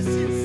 ever since.